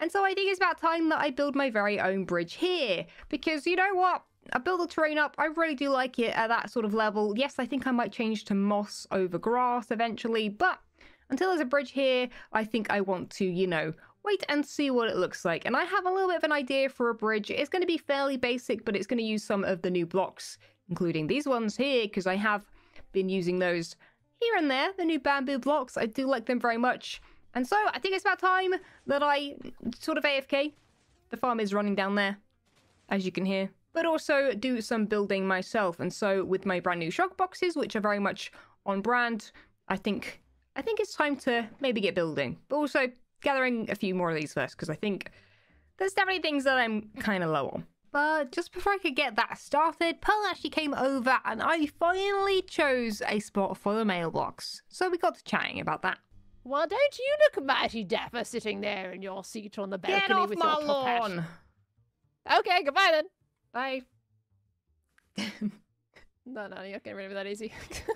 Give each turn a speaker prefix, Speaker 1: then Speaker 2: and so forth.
Speaker 1: And so I think it's about time that I build my very own bridge here. Because you know what? I build the terrain up. I really do like it at that sort of level. Yes, I think I might change to moss over grass eventually, but until there's a bridge here, I think I want to, you know, wait and see what it looks like. And I have a little bit of an idea for a bridge. It's going to be fairly basic, but it's going to use some of the new blocks, including these ones here, because I have been using those here and there, the new bamboo blocks. I do like them very much. And so I think it's about time that I sort of AFK. The farm is running down there, as you can hear. But also do some building myself. And so with my brand new shulker boxes, which are very much on brand, I think I think it's time to maybe get building. But also gathering a few more of these first, because I think there's definitely things that I'm kind of low on. But just before I could get that started, Pearl actually came over and I finally chose a spot for the mailbox. So we got to chatting about that.
Speaker 2: Well, don't you look mighty dapper sitting there in your seat on the balcony with your top hat?
Speaker 1: lawn!
Speaker 2: Okay, goodbye then.
Speaker 1: Bye.
Speaker 2: No, no, you're not getting rid of that easy.